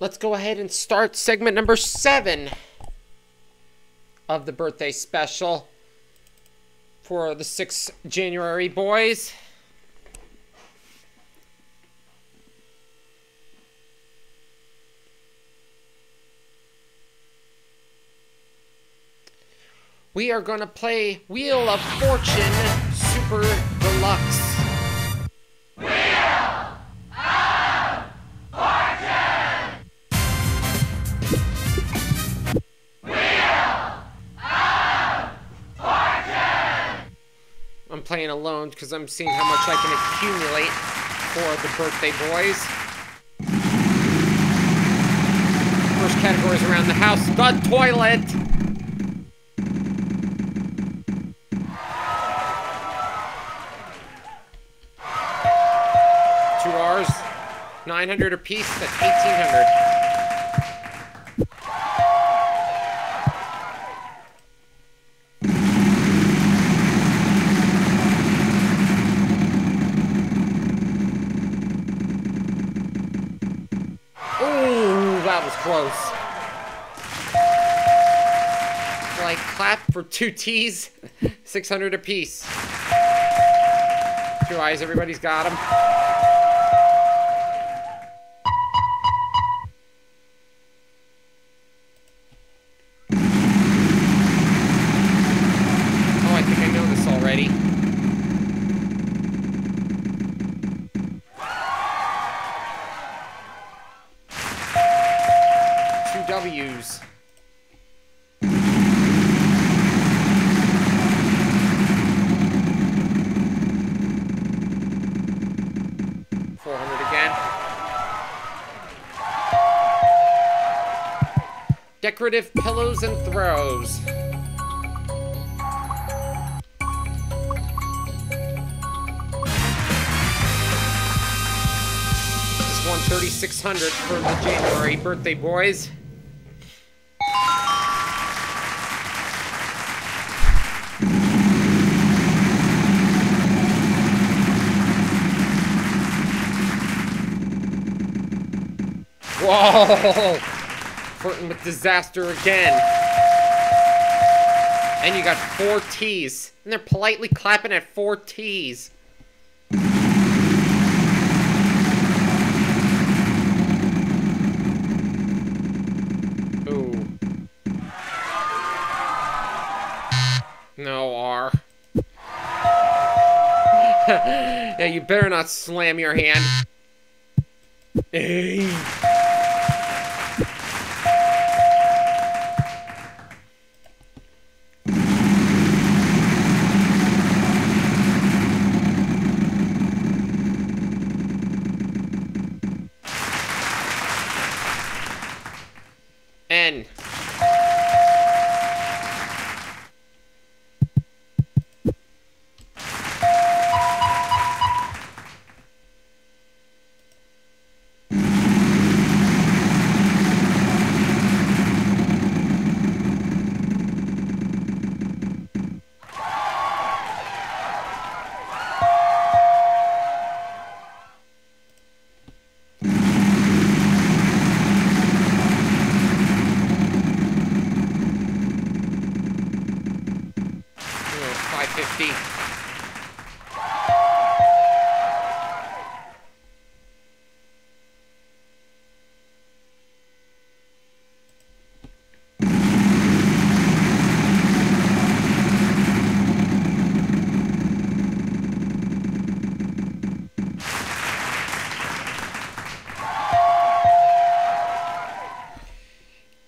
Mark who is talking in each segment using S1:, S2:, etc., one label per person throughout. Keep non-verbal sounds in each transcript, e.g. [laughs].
S1: let's go ahead and start segment number seven of the birthday special for the 6th January boys. We are going to play Wheel of Fortune Super Deluxe. Playing alone because I'm seeing how much I can accumulate for the birthday boys. First category is around the house, the toilet. Two R's, 900 apiece, that's 1800. Close. Like, clap for two T's, 600 apiece. Two eyes, everybody's got them. W's. Four hundred again. Decorative pillows and throws. This one thirty six hundred for the January birthday boys. Whoa! [laughs] Flirting with disaster again. And you got four T's. And they're politely clapping at four T's. Ooh. No, R. [laughs] yeah, you better not slam your hand. Hey. N.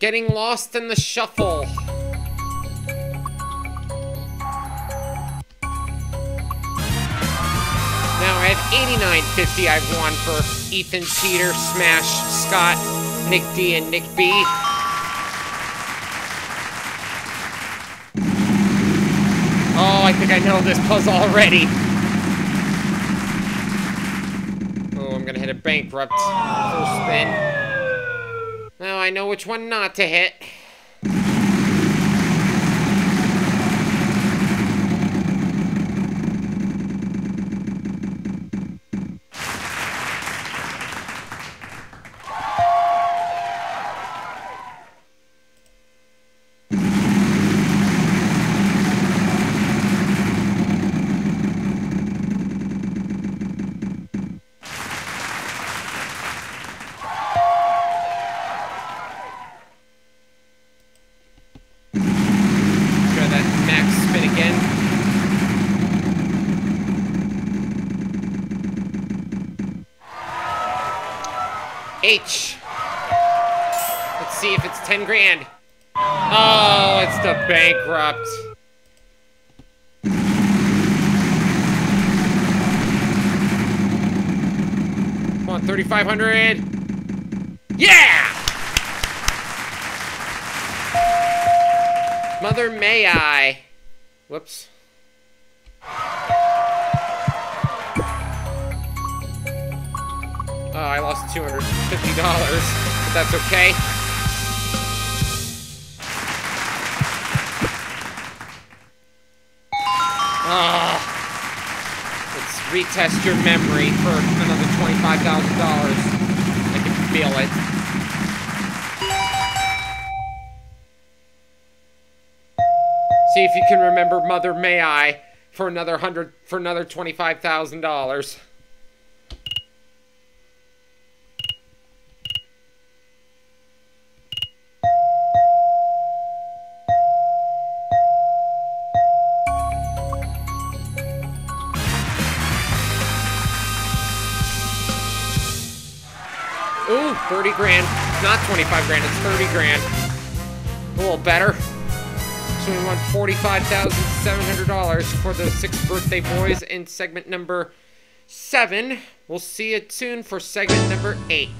S1: Getting lost in the shuffle. Now at 89.50, I've won for Ethan Peter, Smash, Scott, Nick D, and Nick B. Oh, I think I know this puzzle already. Oh, I'm gonna hit a bankrupt first spin. Now I know which one not to hit. H. Let's see if it's 10 grand. Oh, it's the bankrupt. Come on, 3,500. Yeah! Mother May I. Whoops. $250, but that's okay. Ah. Let's retest your memory for another $25,000. I can feel it. See if you can remember Mother May I for another hundred for another twenty-five thousand dollars. 30 grand. Not 25 grand, it's 30 grand. A little better. So we won $45,700 for the six birthday boys in segment number seven. We'll see you soon for segment number eight.